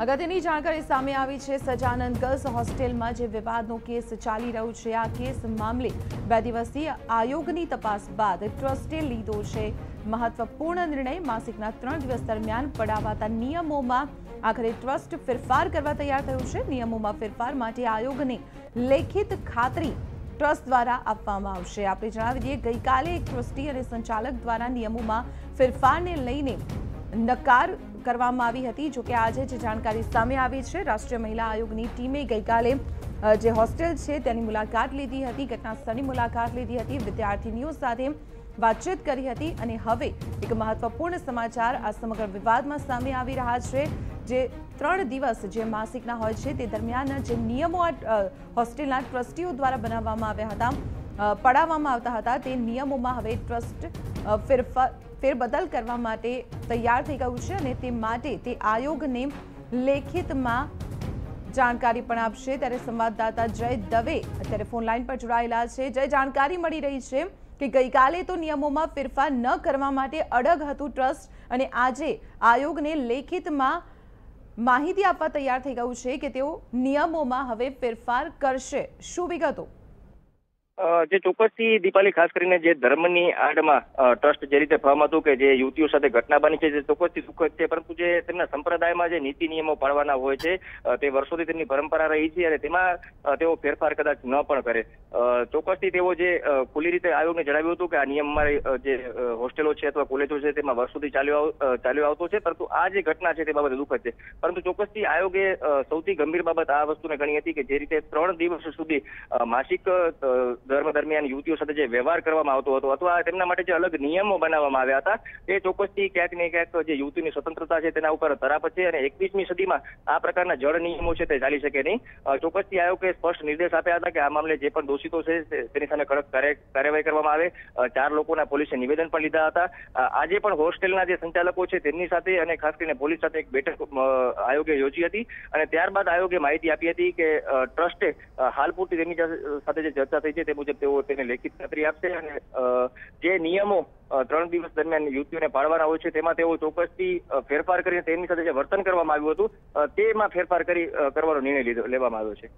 અગત્યની જાણકારી સામે આવી છે, સજાનંદ ગર્લ્સ હોસ્ટેલમાં જે વિવાદનો કેસ ચાલી રહ્યો છે, આ કેસ મામલે બે દિવસીય આયોગની તપાસ બાદ ટ્રસ્ટે લીધો છે. મહત્વપૂર્ણ નિર્ણય માસિકના ત્રણ દિવસ દરમિયાન પડાવાતા નિયમોમાં આખરે ટ્રસ્ટ ફેરફાર કરવા તૈયાર થયું છે. નિયમોમાં ફેરફાર માટે આયોગને લેખિત ખાતરી ટ્રસ્ટ દ્વારા આપવામાં આવશે. આપણે જણાવી દઈએ, ગઈકાલે એક ટ્રસ્ટી અને સંચાલક દ્વારા નિયમોમાં ફેરફારને લઈને નકાર કરવામાં આવી હતી જોકે આજે જે જાણકારી સામે આવી છે, રાષ્ટ્રીય મહિલા આયોગની ટીમે ગઈકાલે જે હોસ્ટેલ છે તેની મુલાકાત લીધી હતી, ઘટના સ્થળની મુલાકાત લીધી હતી, વિદ્યાર્થીનીઓ સાથે વાતચીત કરી હતી અને હવે એક મહત્વપૂર્ણ સમાચાર આ સમગ્ર વિવાદમાં સામે આવી રહ્યા છે, જે ત્રણ દિવસ જે માસિકના હોય છે, તે દરમિયાન જે નિયમો હોસ્ટેલના ટ્રસ્ટીઓ દ્વારા બનાવવામાં આવ્યા હતા પડાવવામાં આવતા હતા. તે નિયમોમાં હવે ટ્રસ્ટ ફેરફાર ફેરબદલ કરવા માટે તૈયાર થઈ ગયું છે અને તે માટે તે આયોગને લેખિતમાં જાણકારી પણ આપશે. ત્યારે સંવાદદાતા જય દવે અત્યારે ફોન લાઈન પર જોડાયેલા છે. જય, જાણકારી મળી રહી છે કે ગઈકાલે તો નિયમોમાં ફેરફાર ન કરવા માટે અડગ હતું ટ્રસ્ટ અને આજે આયોગને લેખિતમાં માહિતી આપવા તૈયાર થઈ ગયું છે કે તેઓ નિયમોમાં હવે ફેરફાર કરશે. શું વિગતો? જે ચોક્કસથી દીપાલી ખાસ કરીને જે ધર્મની આડમાં ટ્રસ્ટ જે રીતે ફર્મ હતું કે જે યુવતીઓ સાથે ઘટના બની છે, જે ચોક્કસથી દુઃખદ છે, પરંતુ જે તેમના સંપ્રદાયમાં જે નીતિ નિયમો પાળવાના હોય છે તે વર્ષોથી તેમની પરંપરા રહી છે અને તેમાં તેઓ ફેરફાર કદાચ ન પણ કરે. ચોક્કસથી તેઓ જે ખુલ્લી રીતે આયોગને જણાવ્યું હતું કે આ નિયમ અમારી જે હોસ્ટેલો છે અથવા કોલેજો છે તેમાં વર્ષોથી ચાલ્યો ચાલ્યો આવતો છે, પરંતુ આ જે ઘટના છે તે બાબતે દુઃખદ છે. પરંતુ ચોક્કસથી આયોગે સૌથી ગંભીર બાબત આ વસ્તુને ગણી હતી કે જે રીતે ત્રણ દિવસ સુધી માસિક ધર્મ દરમિયાન યુવતીઓ સાથે જે વ્યવહાર કરવામાં આવતો હતો અથવા તેમના માટે જે અલગ નિયમો બનાવવામાં આવ્યા હતા, તે ચોક્કસથી ક્યાંક ને ક્યાંક જે યુવતીની સ્વતંત્રતા છે તેના ઉપર તરાપ છે અને એકવીસમી સદીમાં આ પ્રકારના જળ નિયમો છે તે ચાલી શકે નહીં. ચોક્કસથી આયોગે સ્પષ્ટ નિર્દેશ આપ્યા હતા કે આ મામલે જે પણ દોષિતો છે તેની સામે કડક કાર્યવાહી કરવામાં આવે. ચાર લોકોના પોલીસે નિવેદન પણ લીધા હતા. આજે પણ હોસ્ટેલના જે સંચાલકો છે તેમની સાથે અને ખાસ કરીને પોલીસ સાથે એક બેઠક આયોગે યોજી હતી અને ત્યારબાદ આયોગે માહિતી આપી હતી કે ટ્રસ્ટે હાલ પૂરતી તેમની સાથે જે ચર્ચા થઈ છે તે મુજબ તેઓ તેને લેખિત ખાતરી આપશે અને જે નિયમો ત્રણ દિવસ દરમિયાન યુવતીઓને પાળવાના હોય છે, તેમાં તેઓ ચોક્કસથી ફેરફાર કરીને તેમની સાથે જે વર્તન કરવામાં આવ્યું હતું તેમાં ફેરફાર કરી કરવાનો નિર્ણય લેવામાં આવ્યો છે.